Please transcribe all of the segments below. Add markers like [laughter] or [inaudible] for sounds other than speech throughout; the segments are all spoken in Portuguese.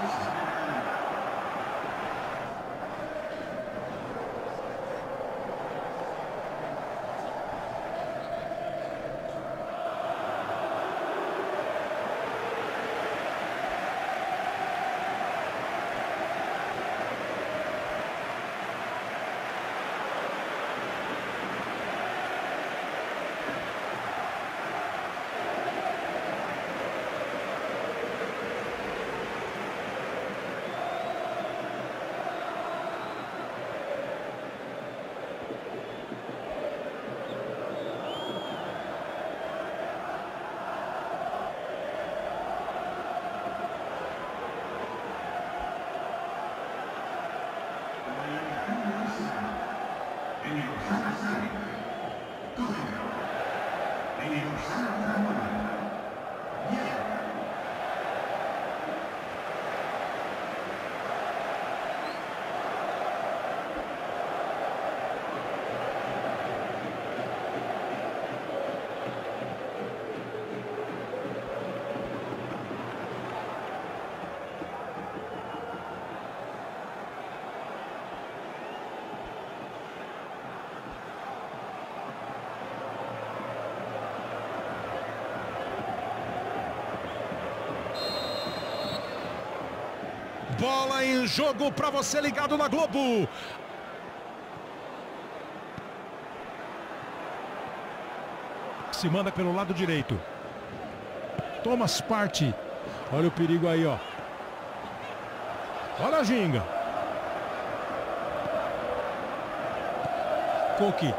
This is Bola em jogo para você ligado na Globo. Se manda pelo lado direito. Thomas parte. Olha o perigo aí, ó. Olha a ginga. Coque.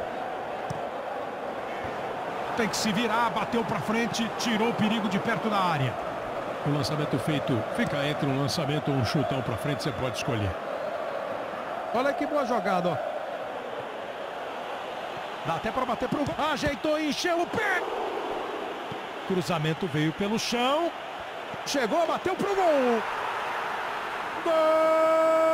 Tem que se virar, bateu para frente, tirou o perigo de perto da área. O lançamento feito fica entre um lançamento ou um chutão para frente, você pode escolher. Olha que boa jogada, ó. Dá até para bater pro Ajeitou e encheu o pé. Cruzamento veio pelo chão. Chegou, bateu pro gol. Gol!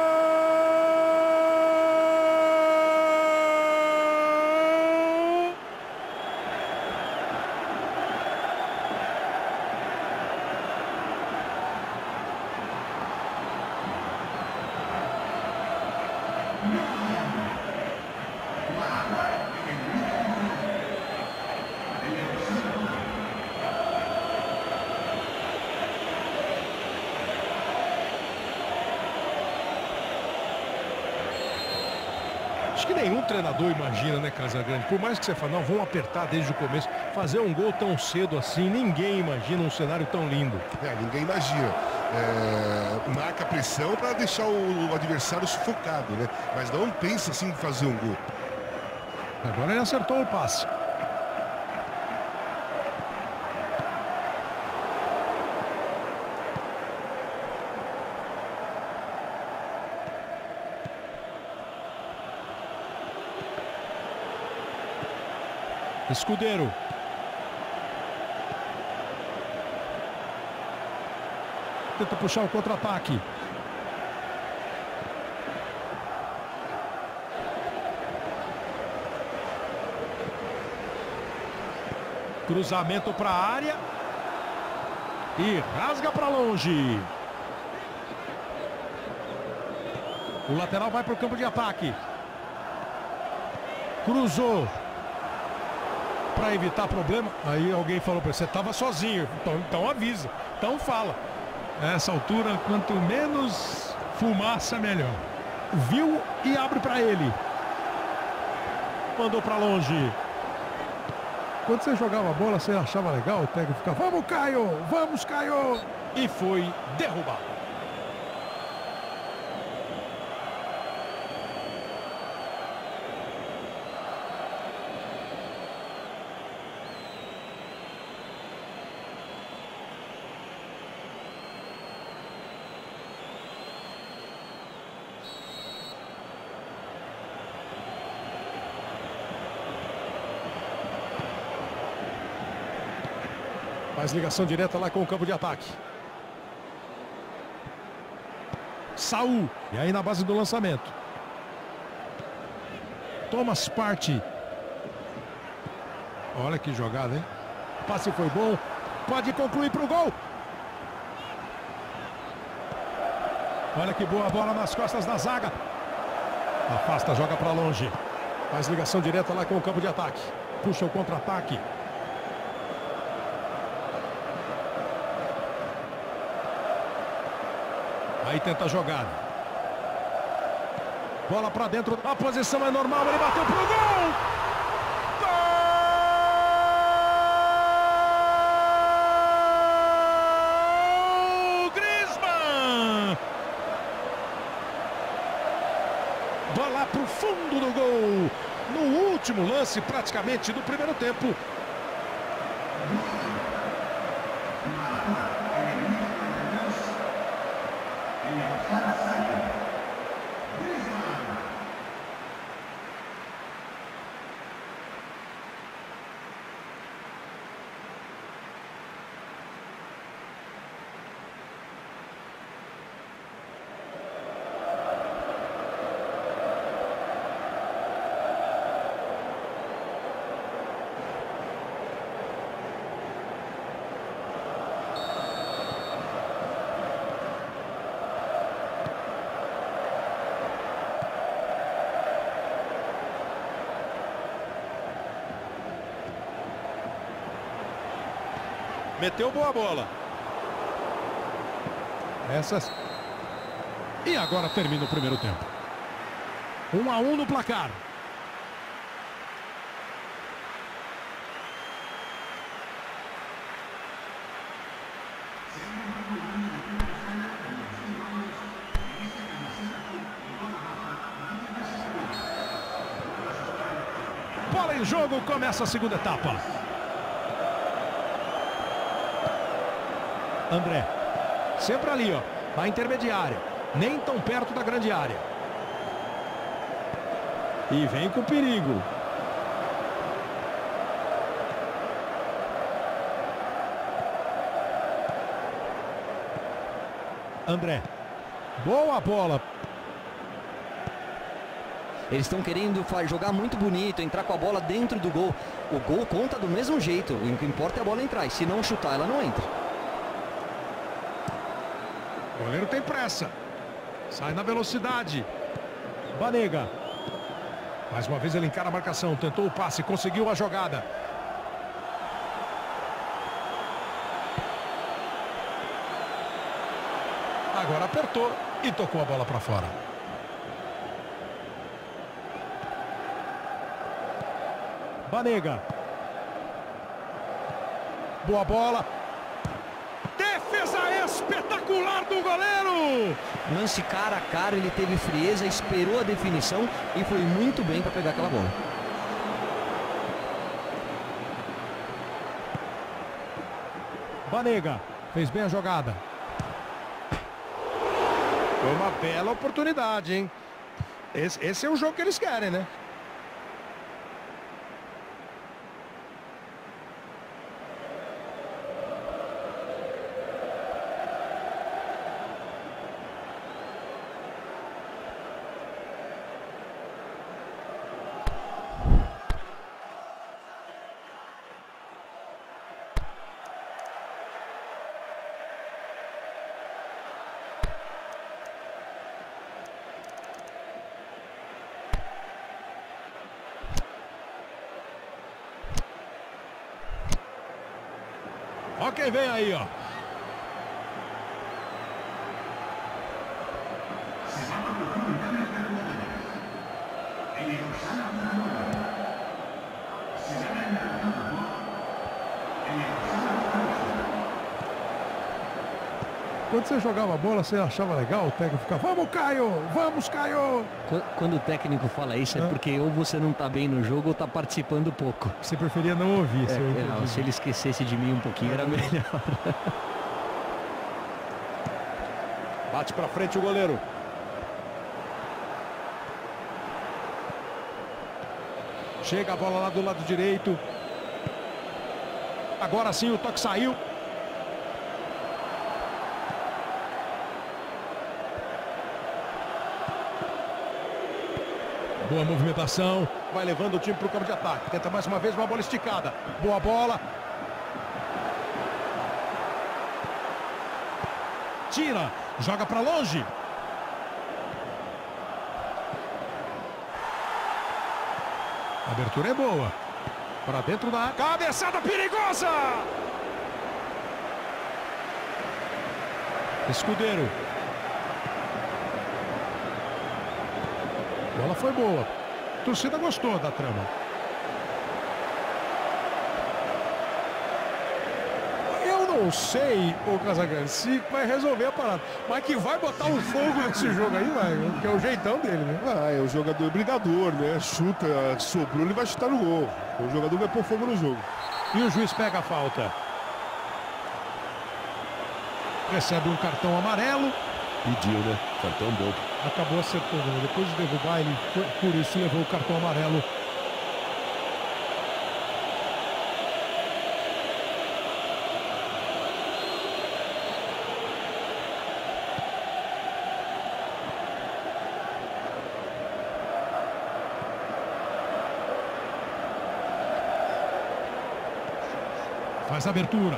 Yeah. Nenhum treinador imagina, né, Casagrande? Por mais que você fale, não, vamos apertar desde o começo, fazer um gol tão cedo assim, ninguém imagina um cenário tão lindo. É, ninguém imagina. É, marca a pressão para deixar o, o adversário sufocado, né? Mas não pensa assim em fazer um gol. Agora ele acertou o passe. Escudeiro. Tenta puxar o contra-ataque. Cruzamento para a área. E rasga para longe. O lateral vai para o campo de ataque. Cruzou. Para evitar problema. Aí alguém falou para você, estava sozinho. Então, então avisa. Então fala. Nessa altura, quanto menos fumaça, melhor. Viu e abre para ele. Mandou para longe. Quando você jogava a bola, você achava legal, o técnico ficava, vamos Caio, vamos Caio. E foi derrubado. Faz ligação direta lá com o campo de ataque. Saul. E aí na base do lançamento. Thomas parte. Olha que jogada, hein? Passe foi bom. Pode concluir para o gol. Olha que boa bola nas costas da zaga. Afasta, joga para longe. Faz ligação direta lá com o campo de ataque. Puxa o contra-ataque. Aí tenta jogar. Bola para dentro. A posição é normal. Ele bateu pro gol. Gol! Griezmann! Bola pro fundo do gol. No último lance, praticamente, do primeiro tempo. Thank you. Meteu boa bola. Essas. E agora termina o primeiro tempo. 1 um a 1 um no placar. Bola em jogo, começa a segunda etapa. André. Sempre ali, ó. Na intermediária. Nem tão perto da grande área. E vem com perigo. André. Boa bola. Eles estão querendo jogar muito bonito, entrar com a bola dentro do gol. O gol conta do mesmo jeito. O que importa é a bola entrar. E se não chutar, ela não entra. O goleiro tem pressa. Sai na velocidade. Banega. Mais uma vez ele encara a marcação. Tentou o passe, conseguiu a jogada. Agora apertou e tocou a bola para fora. Banega. Boa bola. Defesa espetacular do goleiro. Lance cara a cara, ele teve frieza, esperou a definição e foi muito bem para pegar aquela bola. Banega fez bem a jogada. Foi uma bela oportunidade, hein? Esse, esse é o jogo que eles querem, né? Ó quem vem aí, ó. Quando você jogava a bola, você achava legal, o técnico ficava, vamos Caio, vamos Caio. Quando o técnico fala isso é, é porque ou você não está bem no jogo ou está participando pouco. Você preferia não ouvir. É, não, se ele esquecesse de mim um pouquinho era melhor. [laughs] Bate para frente o goleiro. Chega a bola lá do lado direito. Agora sim o toque saiu. Boa movimentação. Vai levando o time para o campo de ataque. Tenta mais uma vez uma bola esticada. Boa bola. Tira. Joga para longe. Abertura é boa. Para dentro da cabeçada perigosa. Escudeiro A bola foi boa. A torcida gostou da trama. Eu não sei, o Casagrande, se vai resolver a parada. Mas que vai botar um fogo nesse jogo aí, vai. Que é o jeitão dele, né? Ah, é o jogador brigador, né? Chuta, sobrou, ele vai chutar no gol. O jogador vai pôr fogo no jogo. E o juiz pega a falta. Recebe um cartão amarelo. Pediu, né? Cartão bobo. Acabou acertando. Depois de derrubar, ele por isso levou o cartão amarelo. Faz abertura.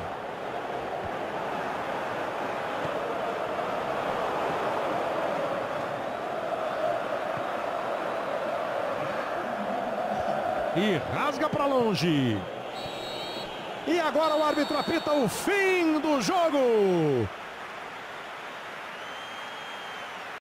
E rasga para longe. E agora o árbitro apita o fim do jogo.